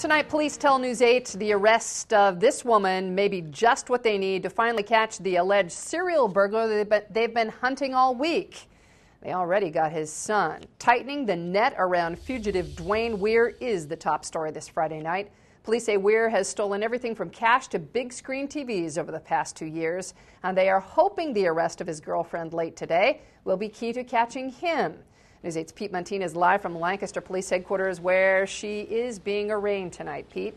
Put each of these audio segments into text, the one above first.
Tonight, police tell News 8 the arrest of this woman may be just what they need to finally catch the alleged serial burglar they've been hunting all week. They already got his son. Tightening the net around fugitive Dwayne Weir is the top story this Friday night. Police say Weir has stolen everything from cash to big screen TVs over the past two years, and they are hoping the arrest of his girlfriend late today will be key to catching him. News 8's Pete Montine is live from Lancaster Police Headquarters where she is being arraigned tonight. Pete?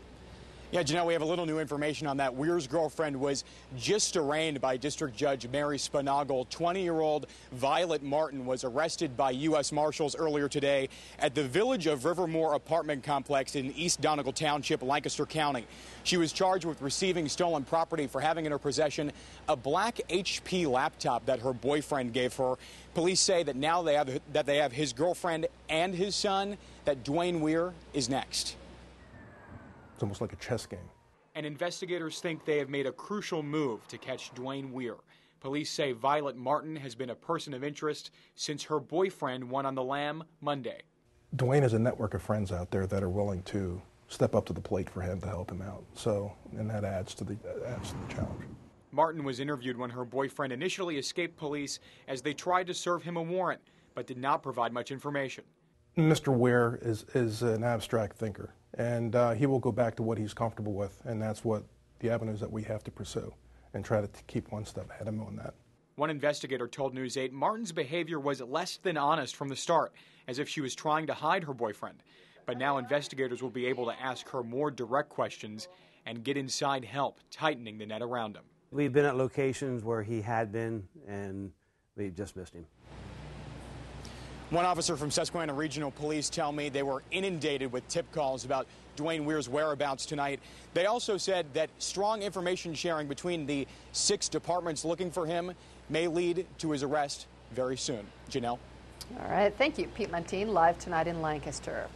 Yeah, Janelle, we have a little new information on that. Weir's girlfriend was just arraigned by District Judge Mary Spanagle. 20-year-old Violet Martin was arrested by U.S. Marshals earlier today at the Village of Rivermore apartment complex in East Donegal Township, Lancaster County. She was charged with receiving stolen property for having in her possession a black HP laptop that her boyfriend gave her. Police say that now they have that they have his girlfriend and his son. That Dwayne Weir is next. Almost like a chess game. And investigators think they have made a crucial move to catch Dwayne Weir. Police say Violet Martin has been a person of interest since her boyfriend went on the lam Monday. Dwayne has a network of friends out there that are willing to step up to the plate for him to help him out. So, and that adds to the adds to the challenge. Martin was interviewed when her boyfriend initially escaped police as they tried to serve him a warrant, but did not provide much information. Mr. Weir is, is an abstract thinker, and uh, he will go back to what he's comfortable with, and that's what the avenues that we have to pursue and try to keep one step ahead of him on that. One investigator told News 8 Martin's behavior was less than honest from the start, as if she was trying to hide her boyfriend. But now investigators will be able to ask her more direct questions and get inside help, tightening the net around him. We've been at locations where he had been, and we've just missed him. One officer from Susquehanna Regional Police tell me they were inundated with tip calls about Dwayne Weir's whereabouts tonight. They also said that strong information sharing between the six departments looking for him may lead to his arrest very soon. Janelle? All right. Thank you, Pete Montine, live tonight in Lancaster.